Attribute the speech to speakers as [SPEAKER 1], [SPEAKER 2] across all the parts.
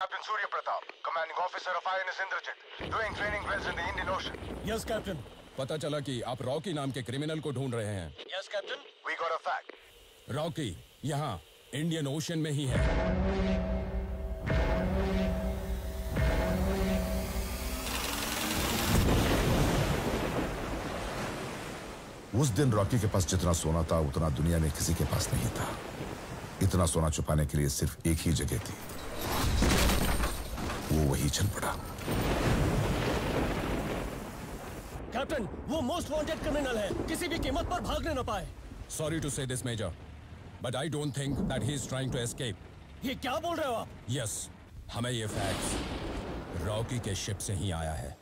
[SPEAKER 1] Captain Surya Pratap, commanding officer of INS Indrajit, doing training drills in the Indian Ocean.
[SPEAKER 2] Yes captain
[SPEAKER 3] पता चला कि आप Rocky नाम के क्रिमिनल को ढूंढ रहे हैं।
[SPEAKER 2] Yes captain
[SPEAKER 1] We got a fact.
[SPEAKER 3] Rocky यहाँ इंडियन ओशन में ही है।
[SPEAKER 4] उस दिन रॉकी के पास जितना सोना था उतना दुनिया में किसी के पास नहीं था। इतना सोना छुपाने के लिए सिर्फ़ एक ही जगह थी। वो वही चल पड़ा।
[SPEAKER 2] कैप्टन वो मोस्ट वांटेड क्रिमिनल है। किसी भी कीमत पर भागने ना पाए।
[SPEAKER 3] Sorry to say this major but I don't think that he is trying to escape
[SPEAKER 2] ये क्या बोल रहे हो आप?
[SPEAKER 3] यस yes, हमें ये फैक्ट्स रॉकी के शिप से ही आया है।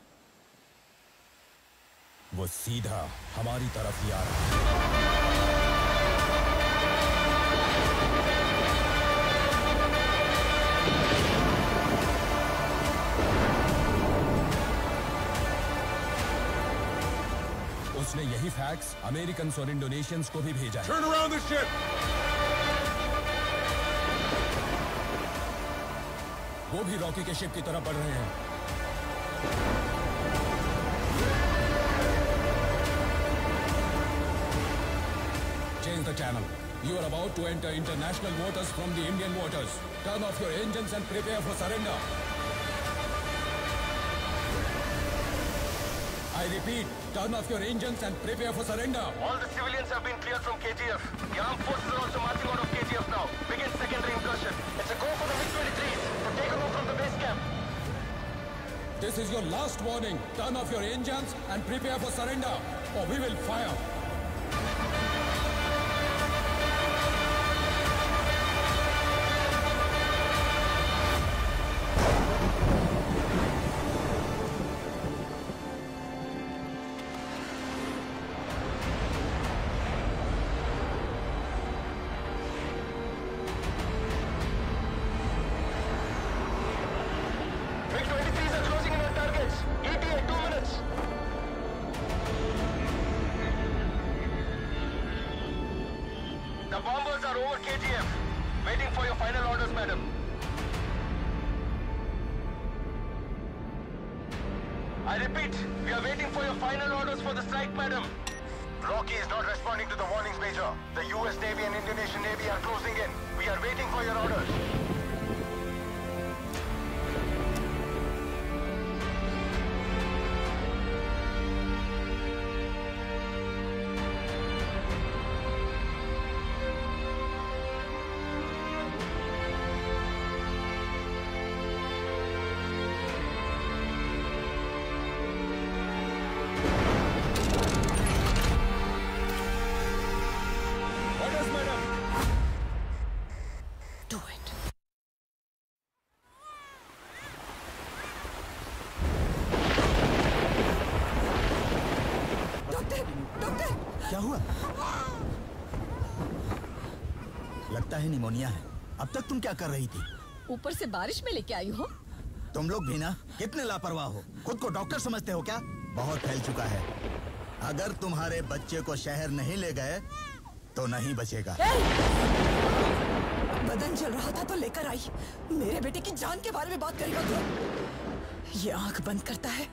[SPEAKER 3] वो सीधा हमारी तरफ़ ही आ रहा है। उसने यही फैक्स अमेरिकन और इंडोनेशियंस को भी भेजा है। वो भी रॉकी के शिप की तरह बढ़ रहे हैं। Change the channel you are about to enter international waters from the Indian waters turn off your engine and prepare for surrender I repeat, turn off your engines and prepare for surrender.
[SPEAKER 1] All the civilians have been cleared from KGF. The armed forces are also marching out of KGF now. Begin secondary incursion. It's a go for the MiG-23s to take over from the base camp.
[SPEAKER 3] This is your last warning. Turn off your engines and prepare for surrender, or we will fire.
[SPEAKER 1] The bombers are over KTM. Waiting for your final orders, madam. I repeat, we are waiting for your final orders for the strike, madam. Rocky is not responding to the warnings, Major. The US Navy and Indonesian Navy are closing in. We are waiting for your. Orders,
[SPEAKER 5] क्या हुआ? लगता है pneumonia है। अब तक तुम क्या कर रही थी?
[SPEAKER 6] ऊपर से बारिश में लेके आई हो?
[SPEAKER 5] तुम लोग भी ना कितने लापरवाह हो। खुद को डॉक्टर समझते हो क्या? बहुत फैल चुका है। अगर तुम्हारे बच्चे को शहर नहीं ले गए तो नहीं बचेगा।
[SPEAKER 6] बदन जल रहा था तो लेकर आई। मेरे बेटे की जान के बारे में बात करेगा तू ये आँख बंद करता है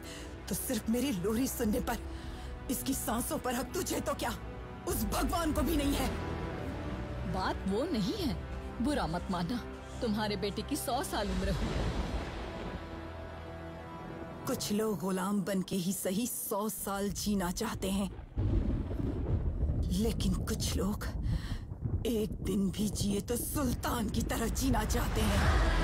[SPEAKER 6] तो सिर्फ़ मेरी लोरी सुनने पर। इसकी सांसों पर हक तुझे तो क्या? उस भगवान को भी नहीं है।
[SPEAKER 7] बात वो नहीं है। बुरा मत माना तुम्हारे बेटे की सौ साल उम्र हो।
[SPEAKER 6] कुछ लोग गुलाम बन के ही सही सौ साल जीना चाहते हैं। लेकिन कुछ लोग एक दिन भी जिए तो सुल्तान की तरह जीना चाहते हैं।